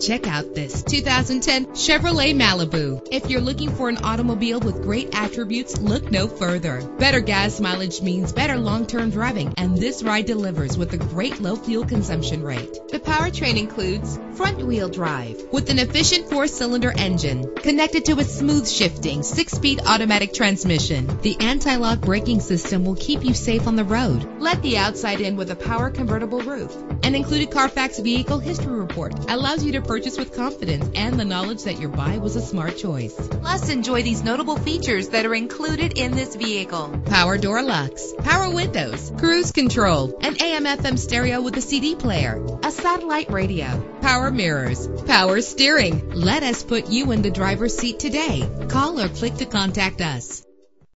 Check out this 2010 Chevrolet Malibu. If you're looking for an automobile with great attributes, look no further. Better gas mileage means better long-term driving, and this ride delivers with a great low fuel consumption rate. The powertrain includes front-wheel drive with an efficient four-cylinder engine connected to a smooth shifting six-speed automatic transmission. The anti-lock braking system will keep you safe on the road. Let the outside in with a power convertible roof. An included Carfax vehicle history report allows you to purchase with confidence and the knowledge that your buy was a smart choice. Plus, enjoy these notable features that are included in this vehicle. Power door locks, power windows, cruise control, an AM FM stereo with a CD player, a satellite radio, power mirrors, power steering. Let us put you in the driver's seat today. Call or click to contact us.